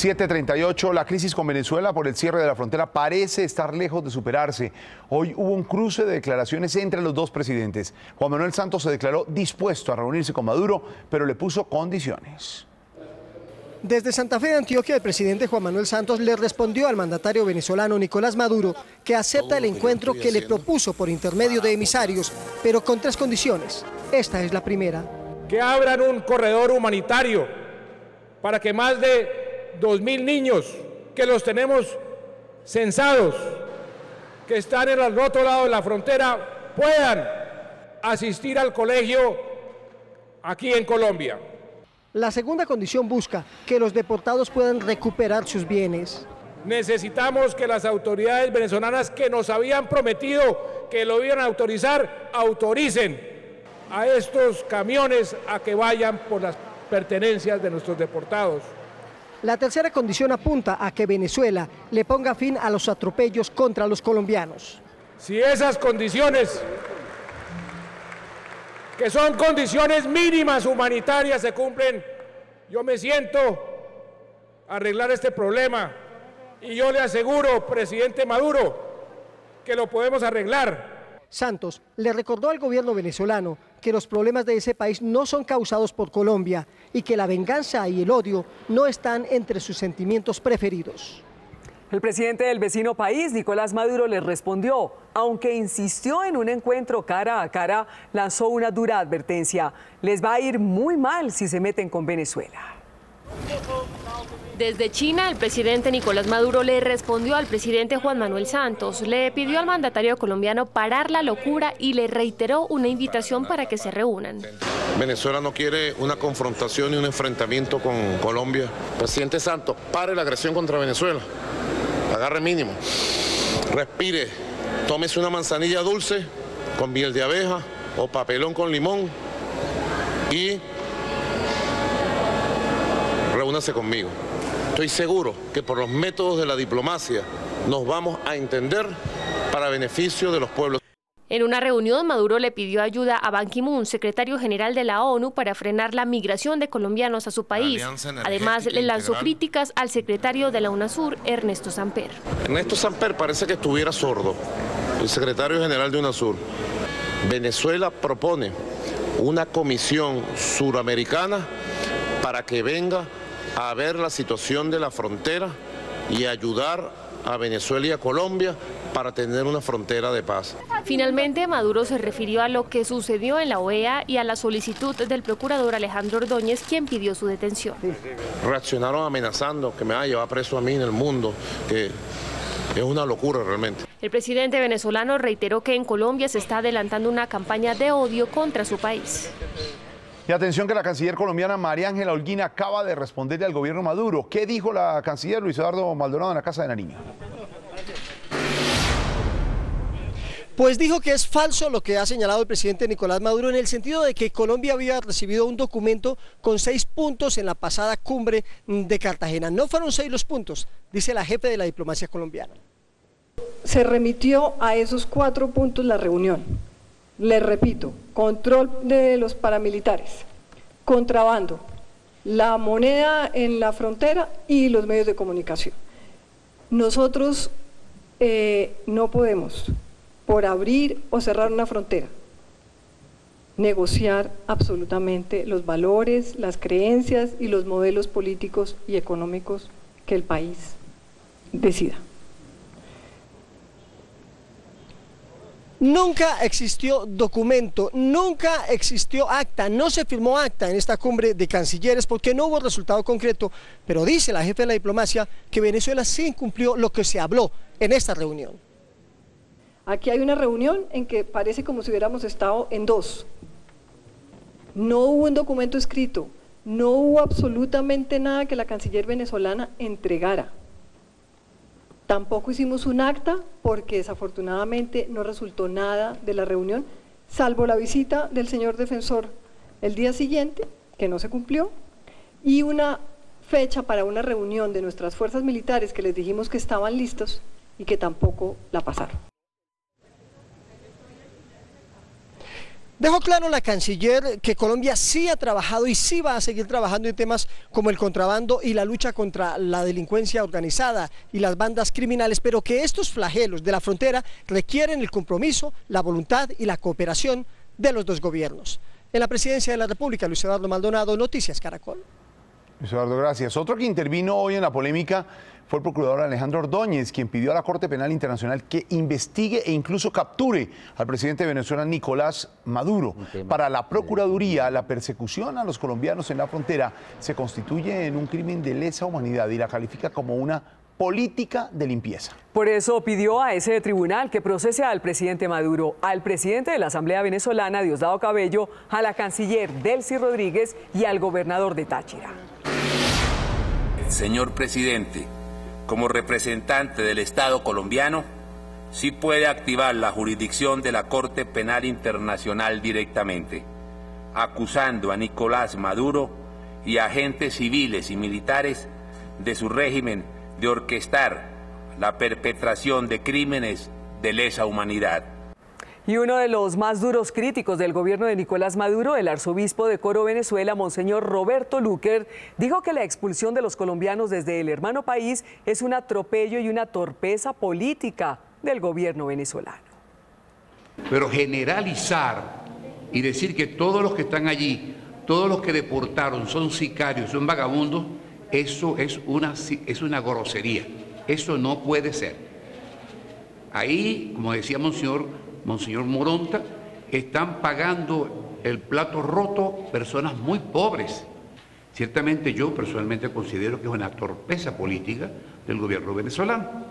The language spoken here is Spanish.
738, la crisis con Venezuela por el cierre de la frontera parece estar lejos de superarse. Hoy hubo un cruce de declaraciones entre los dos presidentes. Juan Manuel Santos se declaró dispuesto a reunirse con Maduro, pero le puso condiciones. Desde Santa Fe de Antioquia, el presidente Juan Manuel Santos le respondió al mandatario venezolano Nicolás Maduro que acepta el encuentro que le propuso por intermedio de emisarios, pero con tres condiciones. Esta es la primera. Que abran un corredor humanitario para que más de dos mil niños que los tenemos censados, que están en el otro lado de la frontera, puedan asistir al colegio aquí en Colombia. La segunda condición busca que los deportados puedan recuperar sus bienes. Necesitamos que las autoridades venezolanas que nos habían prometido que lo iban a autorizar, autoricen a estos camiones a que vayan por las pertenencias de nuestros deportados. La tercera condición apunta a que Venezuela le ponga fin a los atropellos contra los colombianos. Si esas condiciones, que son condiciones mínimas humanitarias, se cumplen, yo me siento a arreglar este problema y yo le aseguro, presidente Maduro, que lo podemos arreglar. Santos le recordó al gobierno venezolano que los problemas de ese país no son causados por Colombia y que la venganza y el odio no están entre sus sentimientos preferidos. El presidente del vecino país, Nicolás Maduro, le respondió, aunque insistió en un encuentro cara a cara, lanzó una dura advertencia. Les va a ir muy mal si se meten con Venezuela. Desde China, el presidente Nicolás Maduro le respondió al presidente Juan Manuel Santos, le pidió al mandatario colombiano parar la locura y le reiteró una invitación para que se reúnan. Venezuela no quiere una confrontación y un enfrentamiento con Colombia. Presidente Santos, pare la agresión contra Venezuela. Agarre mínimo. Respire. Tómese una manzanilla dulce con miel de abeja o papelón con limón y reúnase conmigo. Estoy seguro que por los métodos de la diplomacia nos vamos a entender para beneficio de los pueblos. En una reunión, Maduro le pidió ayuda a Ban Ki-moon, secretario general de la ONU, para frenar la migración de colombianos a su país. Además, le lanzó críticas al secretario de la UNASUR, Ernesto Samper. Ernesto Samper parece que estuviera sordo, el secretario general de UNASUR. Venezuela propone una comisión suramericana para que venga a ver la situación de la frontera y ayudar a Venezuela y a Colombia para tener una frontera de paz. Finalmente, Maduro se refirió a lo que sucedió en la OEA y a la solicitud del procurador Alejandro Ordóñez, quien pidió su detención. Reaccionaron amenazando que me va a llevar preso a mí en el mundo, que es una locura realmente. El presidente venezolano reiteró que en Colombia se está adelantando una campaña de odio contra su país. Y atención que la canciller colombiana María Ángela Holguín acaba de responderle al gobierno Maduro. ¿Qué dijo la canciller Luis Eduardo Maldonado en la Casa de Nariño? Pues dijo que es falso lo que ha señalado el presidente Nicolás Maduro en el sentido de que Colombia había recibido un documento con seis puntos en la pasada cumbre de Cartagena. No fueron seis los puntos, dice la jefe de la diplomacia colombiana. Se remitió a esos cuatro puntos la reunión les repito, control de los paramilitares, contrabando, la moneda en la frontera y los medios de comunicación. Nosotros eh, no podemos, por abrir o cerrar una frontera, negociar absolutamente los valores, las creencias y los modelos políticos y económicos que el país decida. Nunca existió documento, nunca existió acta, no se firmó acta en esta cumbre de cancilleres porque no hubo resultado concreto, pero dice la jefe de la diplomacia que Venezuela sí incumplió lo que se habló en esta reunión. Aquí hay una reunión en que parece como si hubiéramos estado en dos. No hubo un documento escrito, no hubo absolutamente nada que la canciller venezolana entregara. Tampoco hicimos un acta porque desafortunadamente no resultó nada de la reunión, salvo la visita del señor defensor el día siguiente, que no se cumplió, y una fecha para una reunión de nuestras fuerzas militares que les dijimos que estaban listos y que tampoco la pasaron. Dejó claro la canciller que Colombia sí ha trabajado y sí va a seguir trabajando en temas como el contrabando y la lucha contra la delincuencia organizada y las bandas criminales, pero que estos flagelos de la frontera requieren el compromiso, la voluntad y la cooperación de los dos gobiernos. En la presidencia de la República, Luis Eduardo Maldonado, Noticias Caracol. Luis Eduardo, gracias. Otro que intervino hoy en la polémica fue el procurador Alejandro Ordóñez, quien pidió a la Corte Penal Internacional que investigue e incluso capture al presidente de Venezuela, Nicolás Maduro. Para la Procuraduría, la persecución a los colombianos en la frontera se constituye en un crimen de lesa humanidad y la califica como una política de limpieza. Por eso pidió a ese tribunal que procese al presidente Maduro, al presidente de la Asamblea Venezolana, Diosdado Cabello, a la canciller Delcy Rodríguez y al gobernador de Táchira. Señor presidente, como representante del Estado colombiano, sí puede activar la jurisdicción de la Corte Penal Internacional directamente, acusando a Nicolás Maduro y a agentes civiles y militares de su régimen de orquestar la perpetración de crímenes de lesa humanidad. Y uno de los más duros críticos del gobierno de Nicolás Maduro, el arzobispo de Coro, Venezuela, Monseñor Roberto Luker, dijo que la expulsión de los colombianos desde el hermano país es un atropello y una torpeza política del gobierno venezolano. Pero generalizar y decir que todos los que están allí, todos los que deportaron son sicarios, son vagabundos, eso es una, es una grosería. Eso no puede ser. Ahí, como decía Monseñor Monseñor Moronta, están pagando el plato roto personas muy pobres. Ciertamente yo personalmente considero que es una torpeza política del gobierno venezolano.